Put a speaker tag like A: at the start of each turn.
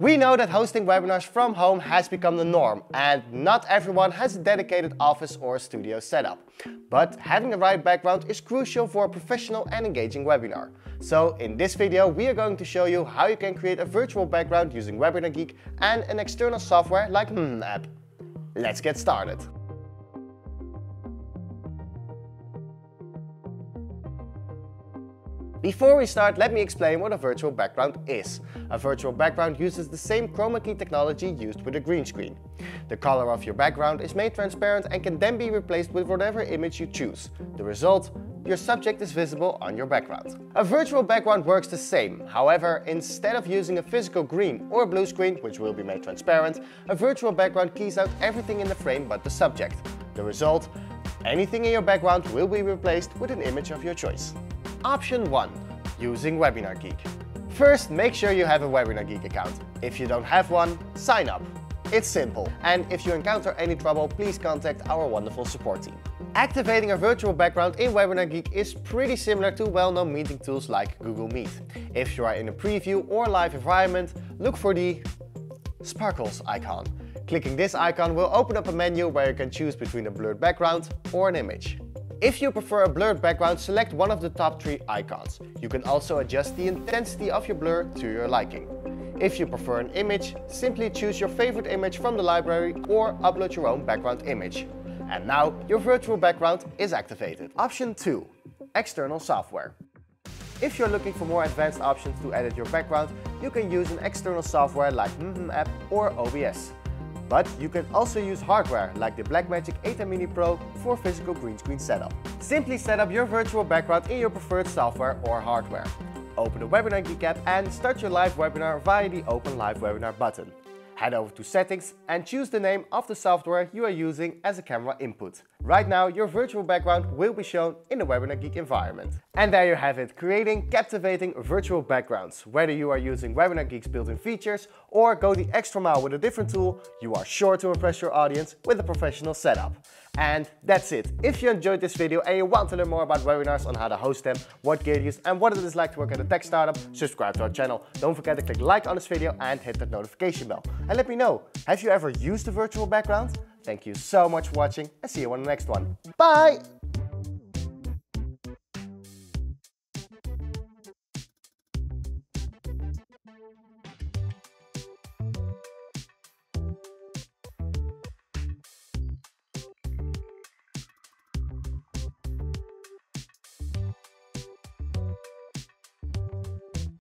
A: We know that hosting webinars from home has become the norm and not everyone has a dedicated office or studio setup. But having the right background is crucial for a professional and engaging webinar. So in this video we are going to show you how you can create a virtual background using Webinar Geek and an external software like hmm app. Let's get started. Before we start, let me explain what a virtual background is. A virtual background uses the same chroma key technology used with a green screen. The color of your background is made transparent and can then be replaced with whatever image you choose. The result? Your subject is visible on your background. A virtual background works the same. However, instead of using a physical green or blue screen, which will be made transparent, a virtual background keys out everything in the frame but the subject. The result? Anything in your background will be replaced with an image of your choice. Option 1. Using Webinar Geek. First, make sure you have a Webinar Geek account. If you don't have one, sign up. It's simple, and if you encounter any trouble, please contact our wonderful support team. Activating a virtual background in Webinar Geek is pretty similar to well-known meeting tools like Google Meet. If you are in a preview or live environment, look for the sparkles icon. Clicking this icon will open up a menu where you can choose between a blurred background or an image. If you prefer a blurred background, select one of the top three icons. You can also adjust the intensity of your blur to your liking. If you prefer an image, simply choose your favorite image from the library or upload your own background image. And now your virtual background is activated. Option 2. External software. If you're looking for more advanced options to edit your background, you can use an external software like hmm app or OBS. But you can also use hardware like the Blackmagic ATEM Mini Pro for physical green screen setup. Simply set up your virtual background in your preferred software or hardware. Open the Webinar Geek app and start your live webinar via the Open Live Webinar button. Head over to Settings and choose the name of the software you are using as a camera input. Right now, your virtual background will be shown in the Webinar Geek environment. And there you have it, creating captivating virtual backgrounds. Whether you are using Webinar Geek's built-in features or go the extra mile with a different tool, you are sure to impress your audience with a professional setup. And that's it. If you enjoyed this video and you want to learn more about webinars on how to host them, what gear to use and what it is like to work at a tech startup, subscribe to our channel. Don't forget to click like on this video and hit that notification bell. And let me know, have you ever used a virtual background? Thank you so much for watching and see you on the next one. Bye!